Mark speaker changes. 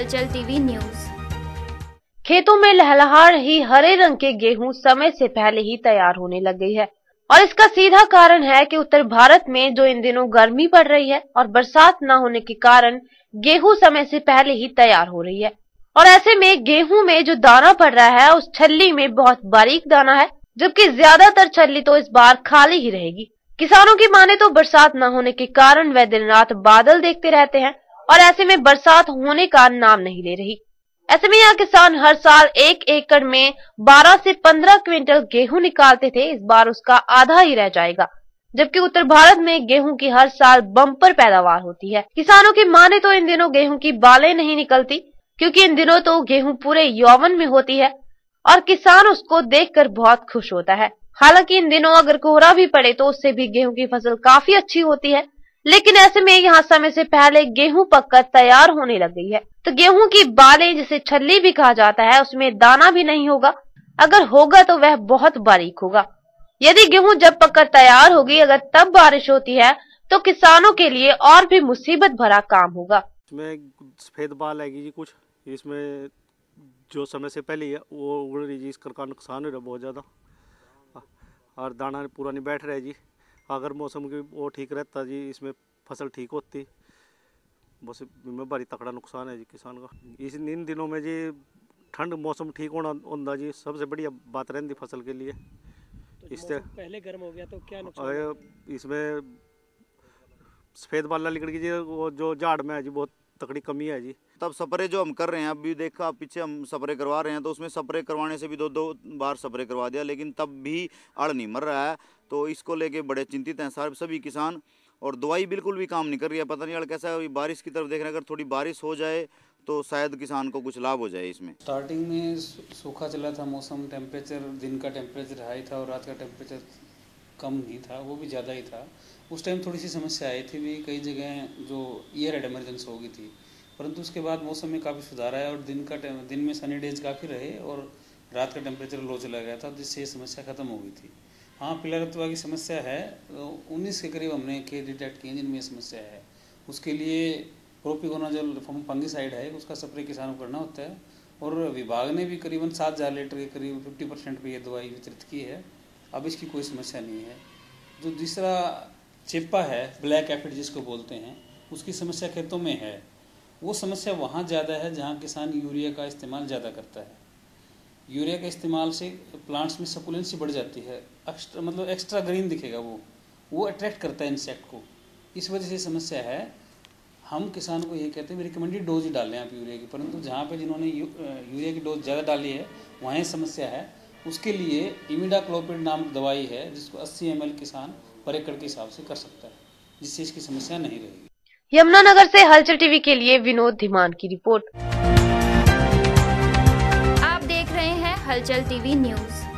Speaker 1: हलचल TV news.
Speaker 2: खेतों में लहलहा रही हरे रंग के गेहूँ समय से पहले ही तैयार होने लग गई है। और इसका सीधा कारण है कि उत्तर भारत में जो इन दिनों गर्मी पड़ रही है और बरसात न होने के कारण गेहूँ समय से पहले ही तैयार हो रही है। और ऐसे में गेहूँ में जो दाना पड़ रहा है, उस छल्ली में बहुत बारीक दाना है, जबकि ज़्यादातर छल्ली तो इस बार खाली ही रहेगी। किसानों की माने तो बरसात न होने के कारण वह दिन रात बादल देखते रहते हैं और ऐसे में बरसात होने का नाम नहीं ले रही। ऐसे में यहाँ किसान हर साल एक एकड़ में 12 से 15 क्विंटल गेहूँ निकालते थे, इस बार उसका आधा ही रह जाएगा। जबकि उत्तर भारत में गेहूँ की हर साल बम्पर पैदावार होती है। किसानों की माने तो इन दिनों गेहूँ की बालें नहीं निकलती, क्योंकि इन दिनों तो गेहूँ पूरे यौवन में होती है, और किसान उसको देखकर बहुत खुश होता है। हालाँकि इन दिनों अगर कोहरा भी पड़े तो उससे भी गेहूँ की फ़सल काफ़ी अच्छी होती है। लेकिन ऐसे में यहाँ समय से पहले गेहूँ पककर तैयार होने लग गई है। तो गेहूँ की बालें, जिसे छल्ली भी कहा जाता है, उसमें दाना भी नहीं होगा। अगर होगा तो वह बहुत बारीक होगा। यदि गेहूँ जब पककर तैयार होगी अगर तब बारिश होती है तो किसानों के लिए और भी मुसीबत भरा काम होगा।
Speaker 3: इसमें सफ़ेद बाल आएगी जी कुछ। इसमें जो समय से पहले है वो उड़ रही जी, इसका नुकसान हो रहा बहुत ज़्यादा। और दाना पूरा नहीं बैठ रहा है जी। अगर मौसम की वो ठीक रहता जी इसमें फ़सल ठीक होती। बस में भारी तकड़ा नुकसान है जी किसान का। इस इन दिनों में जी ठंड मौसम ठीक होना होता जी सबसे बढ़िया बात रहती फ़सल के लिए।
Speaker 4: तो
Speaker 3: इससे
Speaker 4: पहले गर्म हो गया तो क्या नुकसान
Speaker 3: इसमें सफ़ेद बाला निकल गई जी वो जो झाड़ में है जी बहुत तकड़ी कमी है जी।
Speaker 5: तब स्प्रे जो हम कर रहे हैं अभी देखा पीछे हम सप्रे करवा रहे हैं तो उसमें स्प्रे करवाने से भी दो दो बार सप्रे करवा दिया लेकिन तब भी अड़ नहीं मर रहा है। तो इसको लेके बड़े चिंतित हैं सारे सभी किसान और दवाई बिल्कुल भी काम नहीं कर रही है। पता नहीं अड़ कैसा है, अभी बारिश की तरफ़ देख रहे हैं, अगर थोड़ी बारिश हो जाए तो शायद किसान को कुछ लाभ हो जाए इसमें।
Speaker 6: स्टार्टिंग में सूखा चला था मौसम टेम्परेचर दिन का टेम्परेचर हाई था और रात का टेम्परेचर कम नहीं था, वो भी ज़्यादा ही था। उस टाइम थोड़ी सी समस्या आई थी भी, कई जगह जो ईयर हेड एमरजेंसी हो गई थी, परंतु उसके बाद मौसम में काफ़ी सुधार आया और दिन का दिन में सनी डेज़ काफ़ी रहे और रात का टेम्परेचर लो चला गया था, जिससे ये समस्या ख़त्म हो गई थी। हाँ पिलरत्वा की समस्या है उन्नीस के करीब हमने के डिटेक्ट किए जिनमें समस्या है। उसके लिए प्रोपिकोनाजल फंगिसाइड है, उसका स्प्रे किसानों को करना होता है। और विभाग ने भी करीबन सात हज़ार लीटर के करीब फिफ्टी परसेंट पे ये दवाई वितरित की है। अब इसकी कोई समस्या नहीं है। जो दूसरा चिप्पा है, ब्लैक एफिड जिसको बोलते हैं, उसकी समस्या खेतों में है। वो समस्या वहाँ ज़्यादा है जहाँ किसान यूरिया का इस्तेमाल ज़्यादा करता है। यूरिया के इस्तेमाल से प्लांट्स में सकुलेंसी बढ़ जाती है। एक्स्ट्रा मतलब एक्स्ट्रा ग्रीन दिखेगा वो। वो अट्रैक्ट करता है इंसेक्ट को। इस वजह से समस्या है हम किसान को ये कहते हैं रिकमेंडेड डोज ही डालें आप यूरिया की। परंतु जहाँ पे जिन्होंने यू, यूरिया की डोज ज़्यादा डाली है वहाँ समस्या है। उसके लिए इमिडाक्लोपिड नामक दवाई है जिसको 80 एम किसान पर एकड़ के हिसाब से कर सकता है जिससे इसकी समस्या नहीं रहेगी।
Speaker 2: यमुनानगर से हलचल टीवी के लिए विनोद धीमान की रिपोर्ट।
Speaker 1: हलचल टीवी न्यूज़